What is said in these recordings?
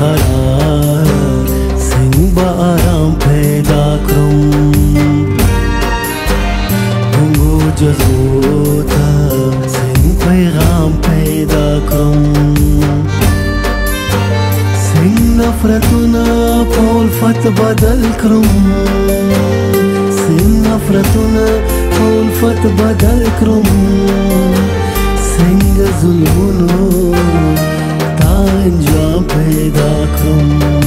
قرار سنگ با آرام پیدا کرم بونگو جزوتا سنگ پیغام پیدا کرم سنگ نفرتنا فولفت بدل کرم سنگ نفرتنا فولفت بدل کرم سنگ ظلمونو jumping the come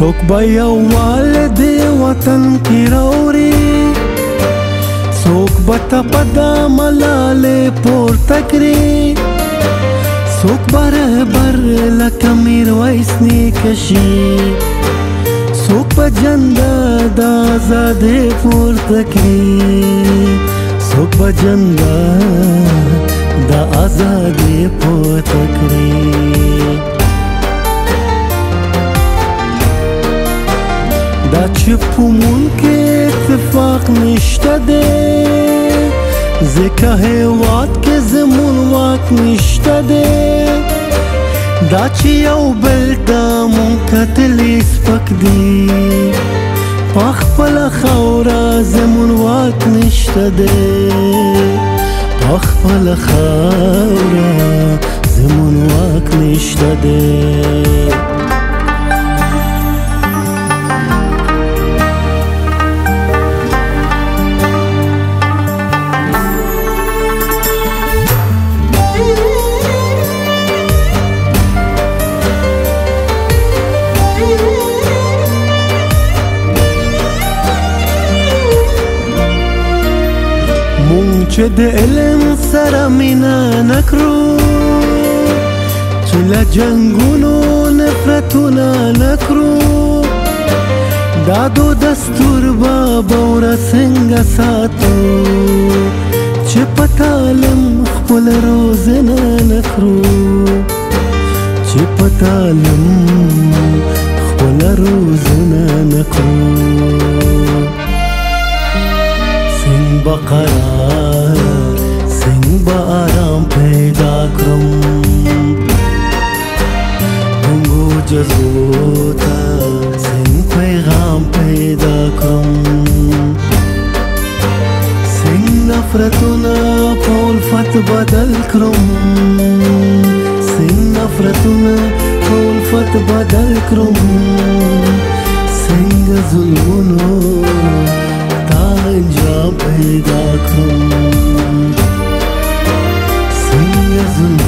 څوک به یووال دی وطن کې راوري څوک به تپه د ملالې پورته کړي څوک به رهبر لکه میرویس نیکه شي څوک به جنده د ازادۍ پورته کړي څوک به جنده د ازادۍ پورته کړي دا چې پومون کې اتفاق نشته دی ځکه هیواد کې زمون واک نشته دی دا چې یو بل ته مون کتلې سپک دی پخپل خاورا زمون واک نشته دی پخپل خاورا زمون واک نشته دی ce Cedele în țara mina nacru ce la janguno ne fratuna nacru da do Dado dasturba baura senga satu Ce patalem khpul rozena nacru Ce patalem khpul rozena nacru Sen bakara نفرتنا په الفت بدل کړم څنګه نفرتنا په الفت بدل کړم څنګه ظلمونو تا انجام پیدا کړم څنګه ظلم